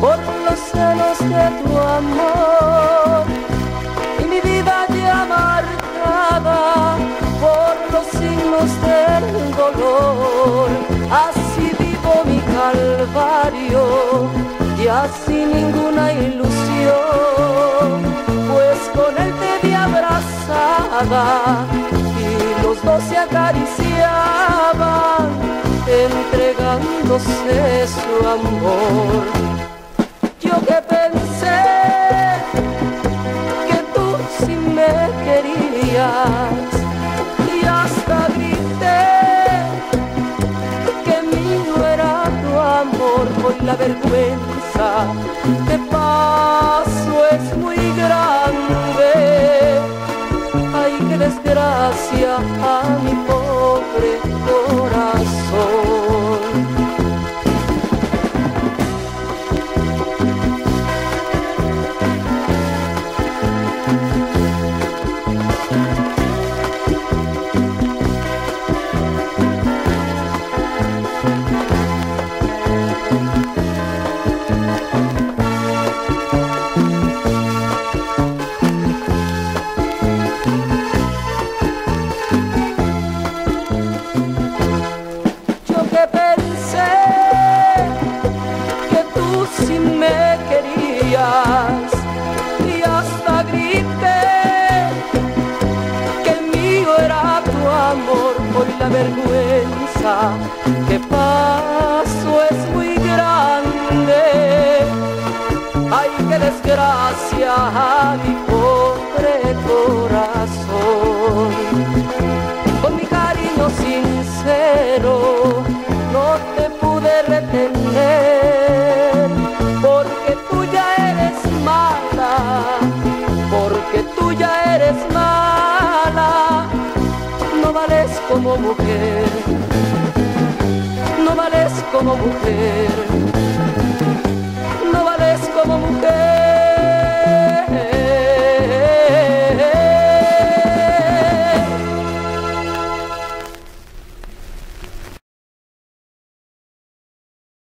por los celos de tu amor. Y mi vida ya marcada por los signos del dolor. Así vivo mi calvario, ya sin ninguna ilusión, pues con él te vi abrazada y los dos se acariciaban entregándose su amor. Yo que pensé que tú sí me querías y hasta grité que mío era tu amor. Hoy la vergüenza de paso es muy grande. Ay, qué desgracia a mi pobre y hasta grité que mío era tu amor. Hoy la vergüenza que paso es muy grande. Ay, qué desgracia mujer. No vales como mujer